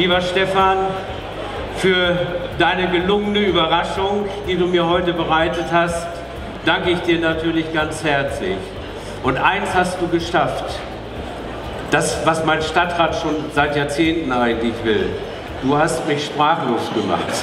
Lieber Stefan, für deine gelungene Überraschung, die du mir heute bereitet hast, danke ich dir natürlich ganz herzlich. Und eins hast du geschafft. Das, was mein Stadtrat schon seit Jahrzehnten eigentlich will. Du hast mich sprachlos gemacht.